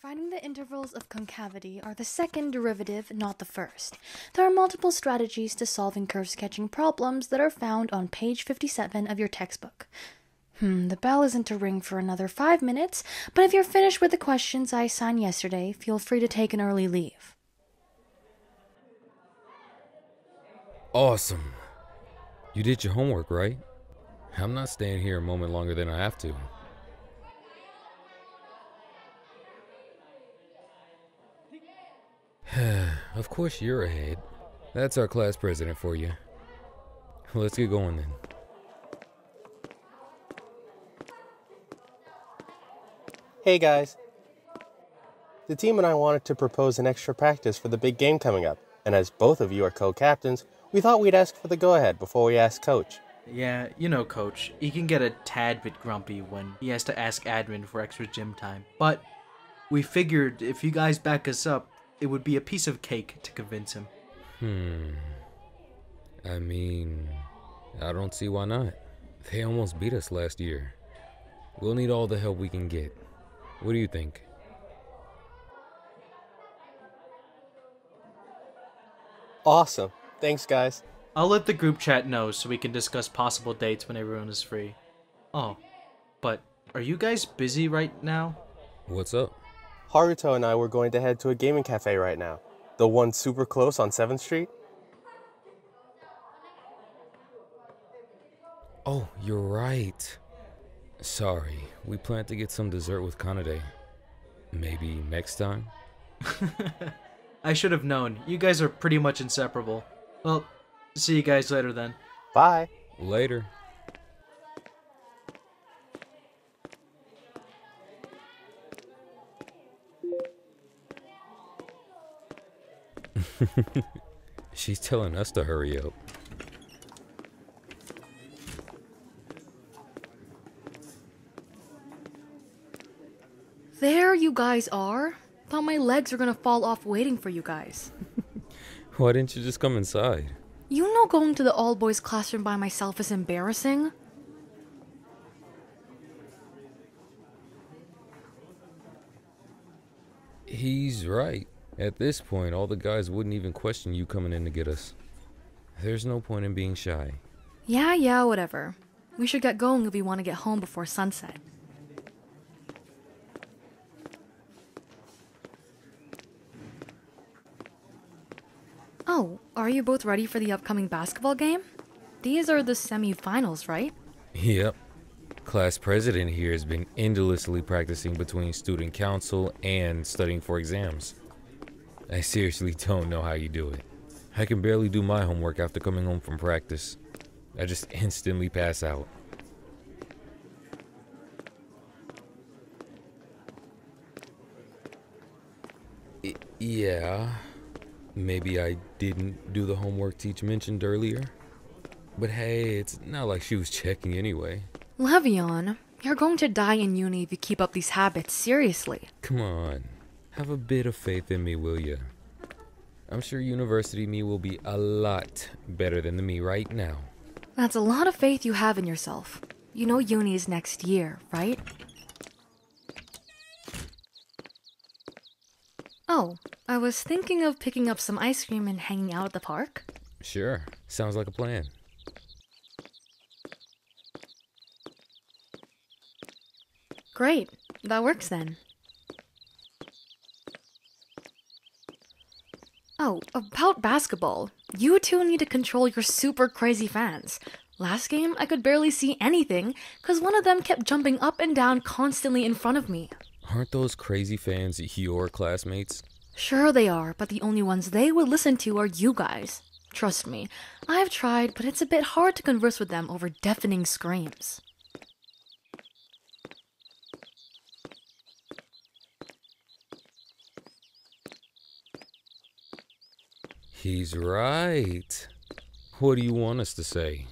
Finding the intervals of concavity are the second derivative, not the first. There are multiple strategies to solving curve sketching problems that are found on page 57 of your textbook. Hmm, the bell isn't to ring for another five minutes, but if you're finished with the questions I assigned yesterday, feel free to take an early leave. Awesome. You did your homework, right? I'm not staying here a moment longer than I have to. Of course you're ahead. That's our class president for you. Let's get going then. Hey guys. The team and I wanted to propose an extra practice for the big game coming up, and as both of you are co captains, we thought we'd ask for the go ahead before we ask Coach. Yeah, you know, Coach. He can get a tad bit grumpy when he has to ask admin for extra gym time. But we figured if you guys back us up, it would be a piece of cake to convince him. Hmm. I mean, I don't see why not. They almost beat us last year. We'll need all the help we can get. What do you think? Awesome. Thanks, guys. I'll let the group chat know so we can discuss possible dates when everyone is free. Oh, but are you guys busy right now? What's up? Haruto and I were going to head to a gaming cafe right now. The one super close on 7th Street. Oh, you're right. Sorry, we plan to get some dessert with Kanade. Maybe next time? I should have known. You guys are pretty much inseparable. Well, see you guys later then. Bye. Later. She's telling us to hurry up. There you guys are. Thought my legs were gonna fall off waiting for you guys. Why didn't you just come inside? You know going to the all boys classroom by myself is embarrassing? He's right. At this point, all the guys wouldn't even question you coming in to get us. There's no point in being shy. Yeah, yeah, whatever. We should get going if we want to get home before sunset. Oh, are you both ready for the upcoming basketball game? These are the semifinals, right? Yep. Class president here has been endlessly practicing between student council and studying for exams. I seriously don't know how you do it. I can barely do my homework after coming home from practice. I just instantly pass out. I- yeah, maybe I didn't do the homework Teach mentioned earlier. But hey, it's not like she was checking anyway. Levion, you're going to die in uni if you keep up these habits, seriously. Come on, have a bit of faith in me, will you? I'm sure university me will be a lot better than the me right now. That's a lot of faith you have in yourself. You know uni is next year, right? Oh, I was thinking of picking up some ice cream and hanging out at the park. Sure, sounds like a plan. Great, that works then. Oh, about basketball. You two need to control your super crazy fans. Last game, I could barely see anything because one of them kept jumping up and down constantly in front of me. Aren't those crazy fans your classmates? Sure, they are, but the only ones they would listen to are you guys. Trust me, I've tried, but it's a bit hard to converse with them over deafening screams. He's right. What do you want us to say?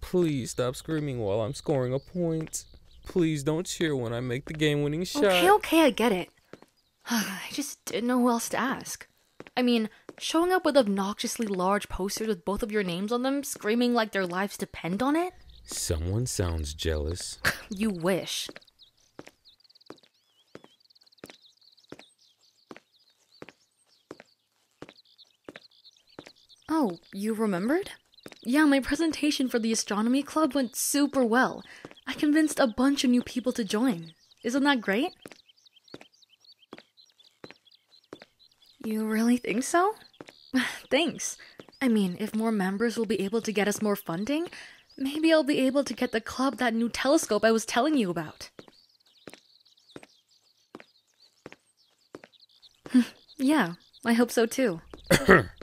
Please stop screaming while I'm scoring a point. Please don't cheer when I make the game winning shot. Okay, okay, I get it. I just didn't know who else to ask. I mean, showing up with obnoxiously large posters with both of your names on them, screaming like their lives depend on it? Someone sounds jealous. You wish. Oh, you remembered? Yeah, my presentation for the astronomy club went super well. I convinced a bunch of new people to join. Isn't that great? You really think so? Thanks. I mean, if more members will be able to get us more funding, maybe I'll be able to get the club that new telescope I was telling you about. yeah, I hope so too.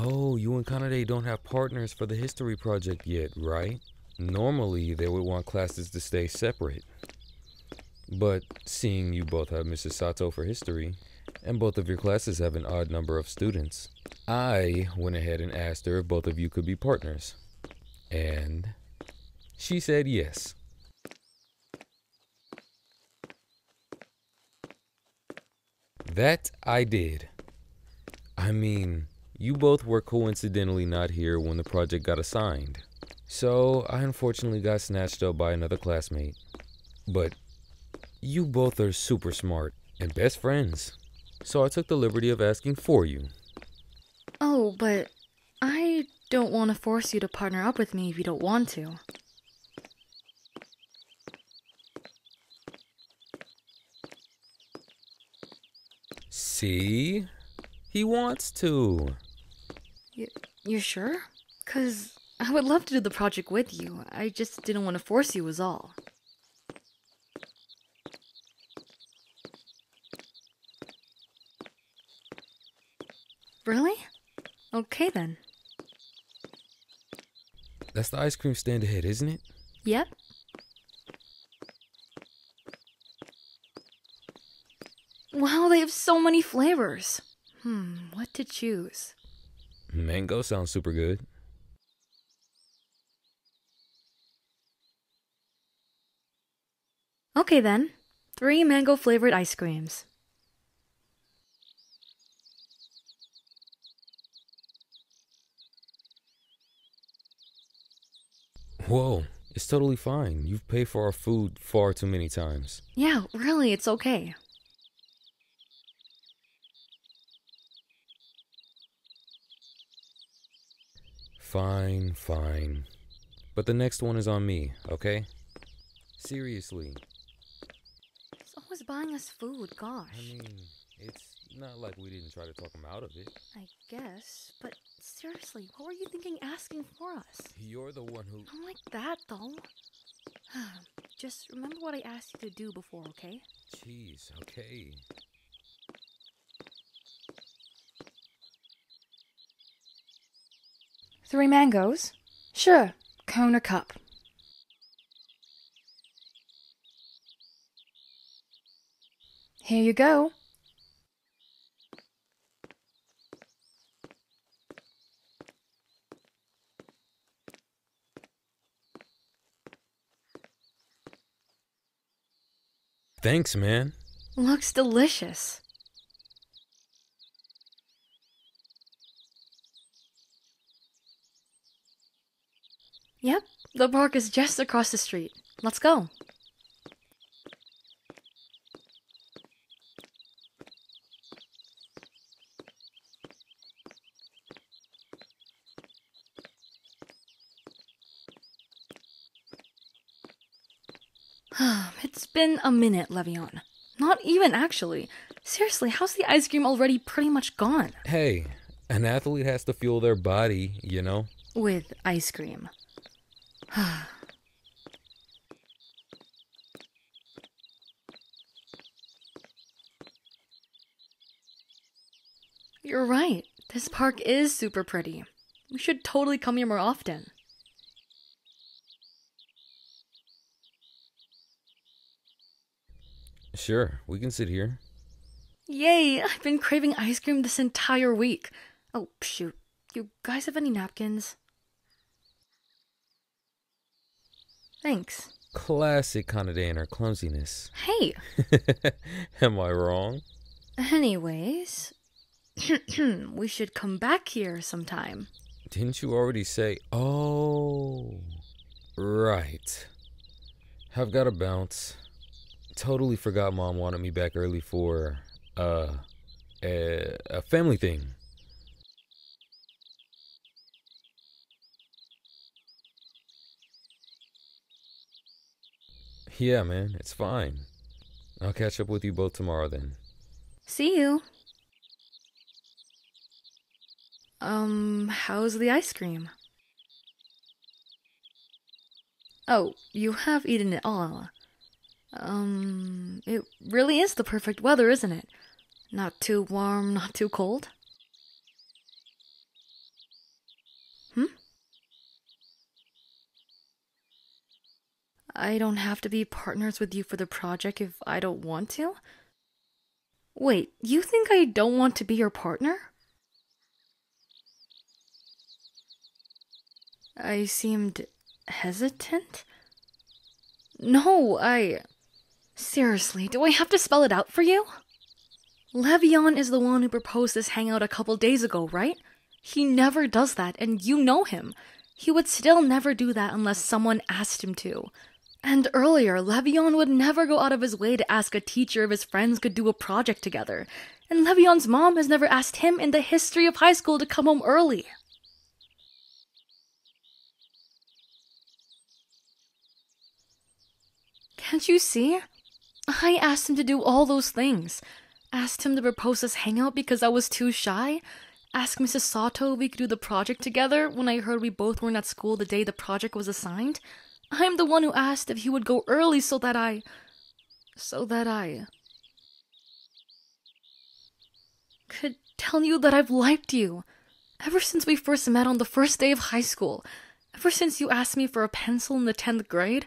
Oh, you and Kanade don't have partners for the history project yet, right? Normally, they would want classes to stay separate. But seeing you both have Mrs. Sato for history, and both of your classes have an odd number of students, I went ahead and asked her if both of you could be partners. And she said yes. That I did. I mean, you both were coincidentally not here when the project got assigned. So I unfortunately got snatched up by another classmate. But you both are super smart and best friends. So I took the liberty of asking for you. Oh, but I don't want to force you to partner up with me if you don't want to. See? He wants to. You, you're sure? Because I would love to do the project with you. I just didn't want to force you, was all. Really? Okay then. That's the ice cream stand ahead, isn't it? Yep. Wow, they have so many flavors. Hmm, what to choose? Mango sounds super good. Okay then. Three mango flavored ice creams. Whoa, it's totally fine. You've paid for our food far too many times. Yeah, really, it's okay. Fine, fine. But the next one is on me, okay? Seriously. He's always buying us food, gosh. I mean, it's not like we didn't try to talk him out of it. I guess, but seriously, what were you thinking asking for us? You're the one who. Not like that, though. Just remember what I asked you to do before, okay? Jeez, okay. Three mangoes? Sure. Cone or cup? Here you go. Thanks, man. Looks delicious. Yep, the park is just across the street. Let's go. it's been a minute, Levion. Not even actually. Seriously, how's the ice cream already pretty much gone? Hey, an athlete has to fuel their body, you know? With ice cream. You're right. This park is super pretty. We should totally come here more often. Sure, we can sit here. Yay! I've been craving ice cream this entire week. Oh, shoot. You guys have any napkins? Thanks. Classic Kanade and her clumsiness. Hey! Am I wrong? Anyways, we should come back here sometime. Didn't you already say? Oh, right. I've got to bounce. Totally forgot mom wanted me back early for, uh, a, a family thing. Yeah, man, it's fine. I'll catch up with you both tomorrow then. See you. Um, how's the ice cream? Oh, you have eaten it all. Um, it really is the perfect weather, isn't it? Not too warm, not too cold. Hmm? I don't have to be partners with you for the project if I don't want to? Wait, you think I don't want to be your partner? I seemed hesitant? No, I. Seriously, do I have to spell it out for you? Levion is the one who proposed this hangout a couple days ago, right? He never does that, and you know him. He would still never do that unless someone asked him to. And earlier, Levion would never go out of his way to ask a teacher if his friends could do a project together. And Levion's mom has never asked him in the history of high school to come home early. Can't you see? I asked him to do all those things. Asked him to propose this hangout because I was too shy. Asked Mrs. Sato if we could do the project together when I heard we both weren't at school the day the project was assigned. I'm the one who asked if he would go early so that I. so that I. could tell you that I've liked you. Ever since we first met on the first day of high school. Ever since you asked me for a pencil in the 10th grade.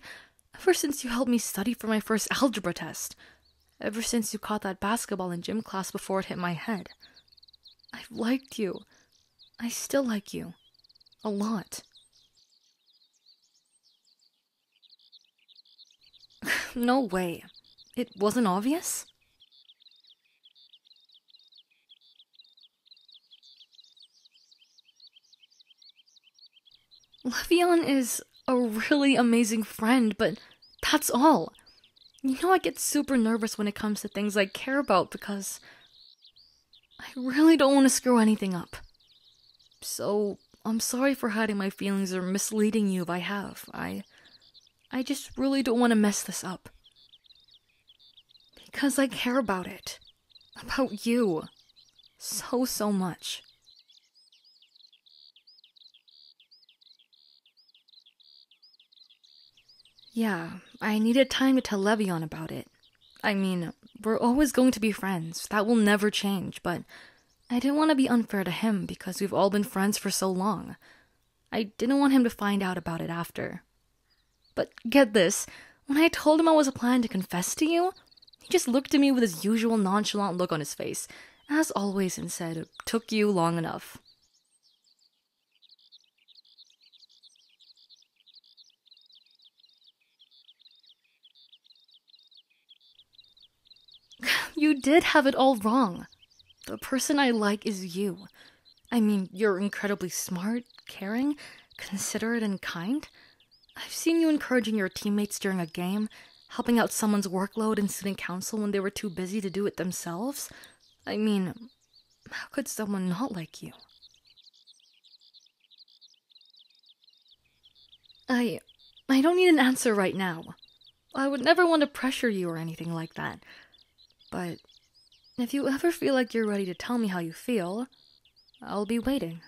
Ever since you helped me study for my first algebra test. Ever since you caught that basketball in gym class before it hit my head. I've liked you. I still like you. A lot. no way. It wasn't obvious? Levion is a really amazing friend, but that's all. You know, I get super nervous when it comes to things I care about because I really don't want to screw anything up. So, I'm sorry for hiding my feelings or misleading you if I have. I. I just really don't want to mess this up. Because I care about it. About you. So, so much. Yeah, I needed time to tell Levion about it. I mean, we're always going to be friends. That will never change, but I didn't want to be unfair to him because we've all been friends for so long. I didn't want him to find out about it after. But get this when I told him I was planning to confess to you, he just looked at me with his usual nonchalant look on his face, as always, and said, It took you long enough. You did have it all wrong. The person I like is you. I mean, you're incredibly smart, caring, considerate, and kind. I've seen you encouraging your teammates during a game, helping out someone's workload in student council when they were too busy to do it themselves. I mean, how could someone not like you? I. I don't need an answer right now. I would never want to pressure you or anything like that. But if you ever feel like you're ready to tell me how you feel, I'll be waiting.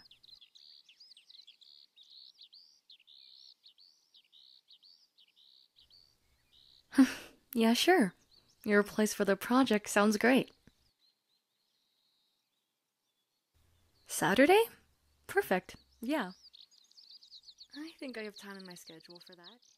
yeah, sure. Your place for the project sounds great. Saturday? Perfect. Yeah. I think I have time in my schedule for that.